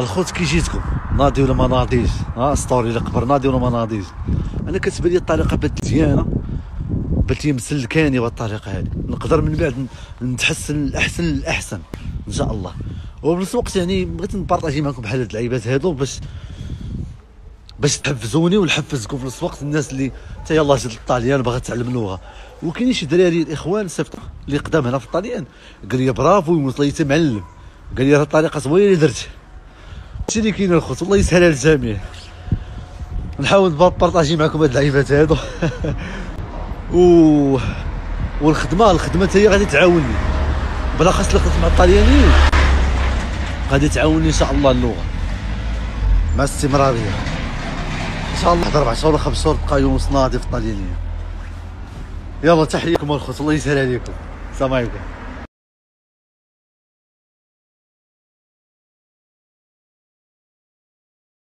الخوت كي جيتكم ناضي ولا ما ناضيش ها story اللي قبل ناضي ولا ما ناضيش أنا كتبان لي الطريقة بات مزيانه بات لي مسلكاني بهذه الطريقة هذه. نقدر من بعد نتحسن الأحسن الاحسن إن شاء الله. وبنفس الوقت يعني بغيت نبارطاجي معكم بحال هاد اللعيبات هادو باش باش تحفزوني ونحفزكم في نفس الوقت الناس اللي حتى يلاه جات للطاليان باغا تعلم اللغة وكاينين شي دراري الاخوان صيفط اللي قدام هنا في الطاليان قال لي برافو وصل لي معلم. قال لي راه الطريقة زوينة اللي درت هادشي اللي كاين الخوت والله يسهل على الجميع. نحاول نبارطاجي معكم هاد اللعيبات هادو. و والخدمة الخدمة حتى هي غادي تعاوني بالاخص اللي خدمت مع الطليانيين غادي تعاوني إن شاء الله اللغة. مع استمراريه إن شاء الله نحضر 4 شهور ولا 5 شهور تبقى يونس ناضي في الطليانيه يلا تحياتكم الخوت الله يسهل عليكم. السلام عليكم.